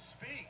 Speak.